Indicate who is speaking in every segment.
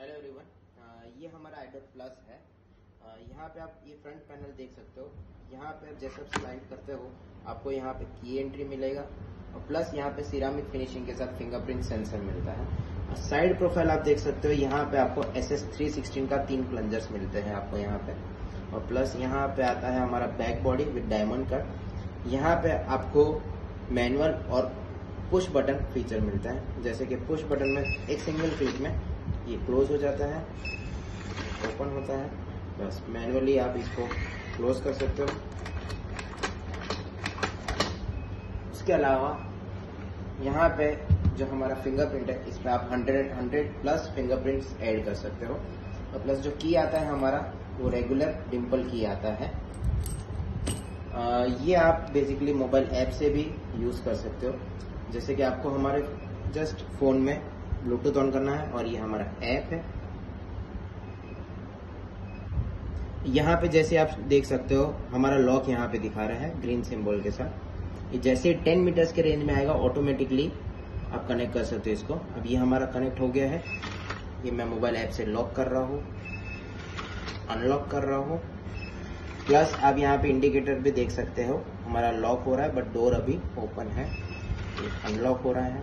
Speaker 1: Hello everyone ये हमारा आईडोट plus है. Uh, यहाँ पे आप ये फ्रंट पैनल देख सकते हो. यहाँ पे आप जैसे स्लाइड करते हो आपको यहाँ पे की एंट्री मिलेगा. और प्लस यहाँ पे सिरामिक फिनिशिंग के साथ फिंगरप्रिंट सेंसर मिलता है. साइड प्रोफ़ाइल आप देख सकते हो. यहाँ पे आपको एस एस का तीन प्लंजर्स मिलते हैं आपको यहाँ पे. और प्लस यहाँ पे आता है हमारा back body with diamond cut यहाँ पे आपको मैनुअल और पुश बटन फीचर मिलता है. जैसे कि पुश बटन में एक सिंगल क्लिक में ये क्लोज हो जाता है ओपन होता है। बस मैनुअली आप इसको क्लोज कर सकते हो। उसके अलावा यहाँ पे जो हमारा फिंगरप्रिंट है इसमें आप 100 100 प्लस फिंगरप्रिंट्स ऐड कर सकते हो। और प्लस जो की आता है हमारा वो रेगुलर डिम्पल की आता है। आ, ये आप बेसिकली मोबाइल ऐप से भी यूज़ कर सकते हो। जैसे कि आपको हमारे जस्ट फ़ोन में ब्लूटूथ ऑन करना है और ये हमारा ऐप है। यहाँ पे जैसे आप देख सकते हो, हमारा लॉक यहाँ पे दिखा रहा है ग्रीन सिंबल के साथ। जैसे 10 मीटर्स के रेंज में आएगा ऑटोमेटिकली आप कनेक्ट कर सकते हो इसको। अब ये हमारा कनेक्ट हो गया है। ये मैं मोबाइल ऐप से लॉक कर रहा हूँ। अनलॉक कर रहा हूँ। प्लस आप यहाँ पे इंडिकेटर भी देख सकते हो, हमारा लॉक हो रहा है बट डोर अभी ओपन है। अनलॉक हो रहा है।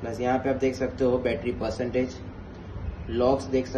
Speaker 1: प्लस यहाँ पे आप देख सकते हो बैटरी परसेंटेज लॉक्स देख सकते